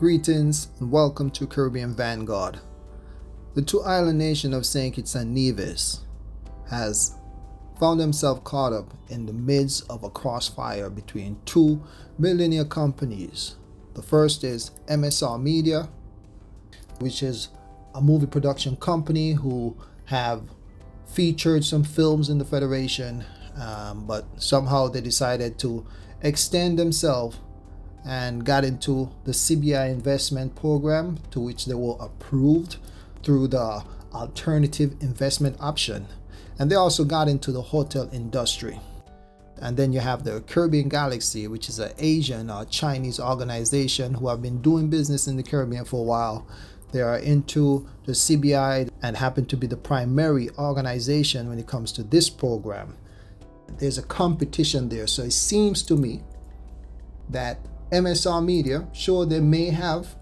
Greetings and welcome to Caribbean Vanguard. The two island nation of St. Kitts and Nevis has found themselves caught up in the midst of a crossfire between two millionaire companies. The first is MSR Media, which is a movie production company who have featured some films in the Federation, um, but somehow they decided to extend themselves and got into the CBI investment program to which they were approved through the alternative investment option. And they also got into the hotel industry. And then you have the Caribbean Galaxy, which is an Asian or Chinese organization who have been doing business in the Caribbean for a while. They are into the CBI and happen to be the primary organization when it comes to this program. There's a competition there. So it seems to me that MSR Media, sure, they may have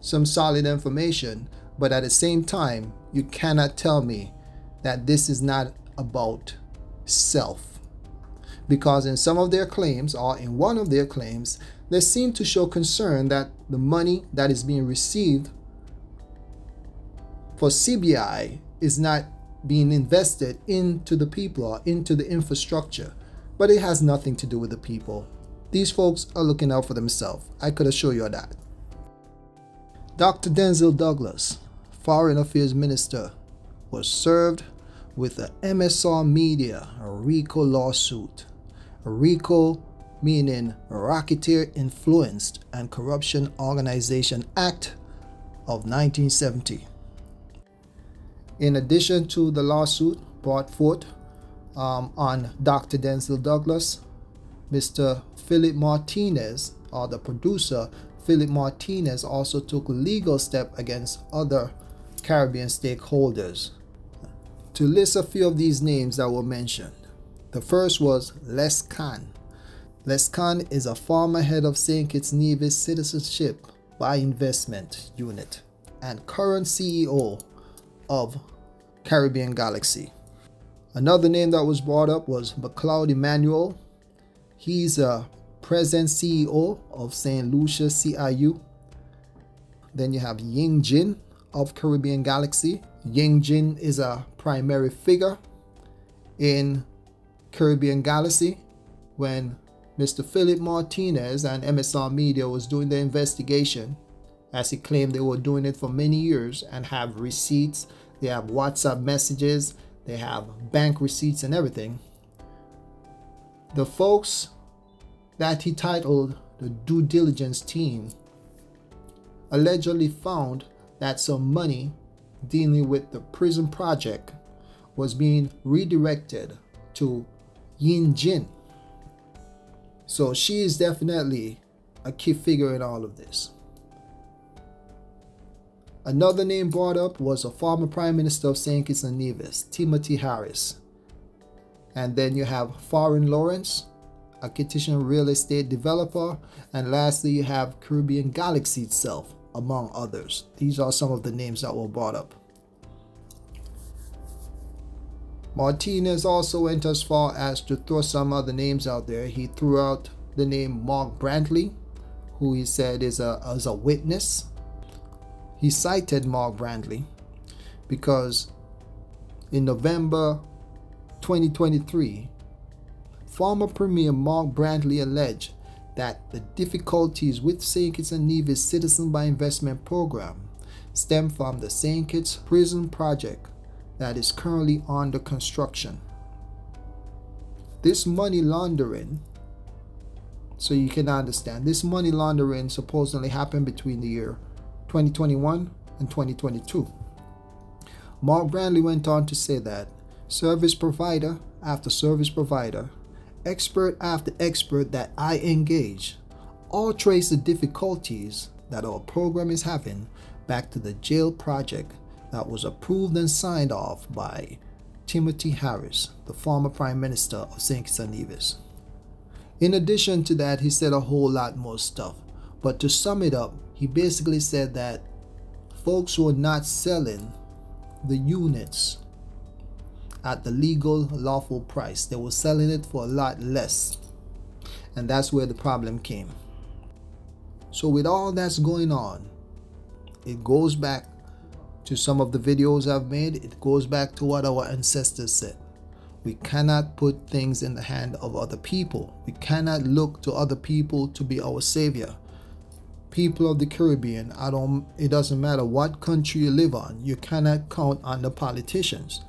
some solid information, but at the same time, you cannot tell me that this is not about self. Because in some of their claims, or in one of their claims, they seem to show concern that the money that is being received for CBI is not being invested into the people or into the infrastructure. But it has nothing to do with the people. These folks are looking out for themselves. I could assure you of that. Dr. Denzil Douglas, Foreign Affairs Minister, was served with a MSR Media RICO lawsuit. RICO meaning Racketeer Influenced and Corruption Organization Act of 1970. In addition to the lawsuit brought forth um, on Dr. Denzil Douglas, Mr. Philip Martinez, or the producer, Philip Martinez, also took legal step against other Caribbean stakeholders. To list a few of these names that were mentioned, the first was Les Khan. Les Khan is a former head of St. Kitts Nevis Citizenship by Investment Unit and current CEO of Caribbean Galaxy. Another name that was brought up was Mc Claude Emmanuel, He's a present CEO of St. Lucia CIU. Then you have Ying Jin of Caribbean Galaxy. Ying Jin is a primary figure in Caribbean Galaxy when Mr. Philip Martinez and MSR Media was doing the investigation as he claimed they were doing it for many years and have receipts, they have WhatsApp messages, they have bank receipts and everything the folks that he titled the due diligence team allegedly found that some money dealing with the prison project was being redirected to Ying Jin. So she is definitely a key figure in all of this. Another name brought up was a former Prime Minister of St. Kitts and Nevis, Timothy Harris. And then you have Foreign Lawrence, a Kittitian real estate developer. And lastly, you have Caribbean Galaxy itself, among others. These are some of the names that were brought up. Martinez also went as far as to throw some other names out there. He threw out the name Mark Brantley, who he said is a, is a witness. He cited Mark Brantley because in November 2023, former Premier Mark Brantley alleged that the difficulties with St. Kitts and Nevis Citizen by Investment program stem from the St. Kitts prison project that is currently under construction. This money laundering, so you can understand, this money laundering supposedly happened between the year 2021 and 2022. Mark Brantley went on to say that service provider after service provider, expert after expert that I engage, all trace the difficulties that our program is having back to the jail project that was approved and signed off by Timothy Harris, the former Prime Minister of St. Kitts and Nevis. In addition to that, he said a whole lot more stuff. But to sum it up, he basically said that folks were not selling the units at the legal lawful price. They were selling it for a lot less. And that's where the problem came. So, with all that's going on, it goes back to some of the videos I've made. It goes back to what our ancestors said. We cannot put things in the hand of other people. We cannot look to other people to be our savior. People of the Caribbean, I don't it doesn't matter what country you live on, you cannot count on the politicians.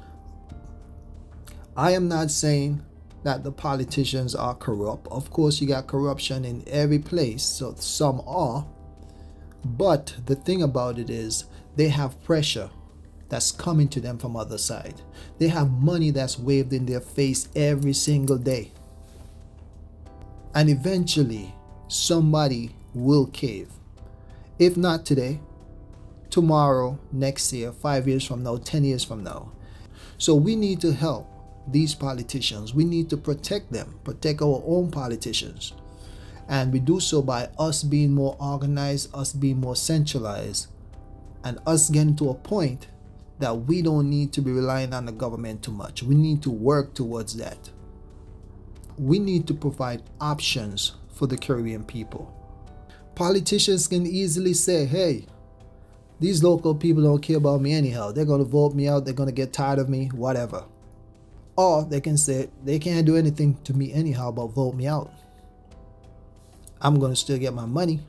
I am not saying that the politicians are corrupt. Of course, you got corruption in every place, so some are. But the thing about it is, they have pressure that's coming to them from other side. They have money that's waved in their face every single day. And eventually, somebody will cave. If not today, tomorrow, next year, five years from now, 10 years from now. So we need to help these politicians. We need to protect them, protect our own politicians. And we do so by us being more organized, us being more centralized, and us getting to a point that we don't need to be relying on the government too much. We need to work towards that. We need to provide options for the Caribbean people. Politicians can easily say, hey, these local people don't care about me anyhow. They're going to vote me out. They're going to get tired of me, whatever. Or they can say they can't do anything to me anyhow but vote me out. I'm to still get my money.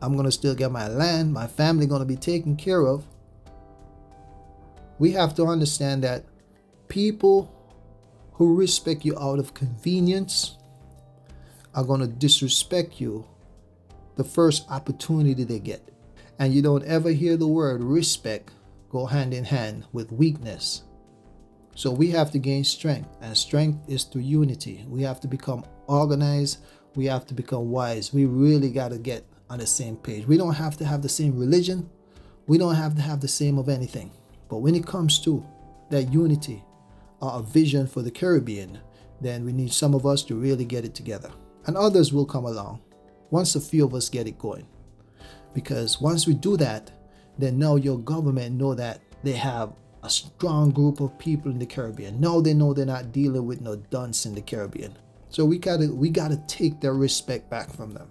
I'm to still get my land. My family to be taken care of. We have to understand that people who respect you out of convenience are to disrespect you the first opportunity they get. And you don't ever hear the word respect go hand in hand with weakness. So we have to gain strength, and strength is through unity. We have to become organized. We have to become wise. We really got to get on the same page. We don't have to have the same religion. We don't have to have the same of anything. But when it comes to that unity or a vision for the Caribbean, then we need some of us to really get it together. And others will come along once a few of us get it going. Because once we do that, then now your government know that they have a strong group of people in the Caribbean. Now they know they're not dealing with no dunce in the Caribbean. So we gotta we gotta take their respect back from them.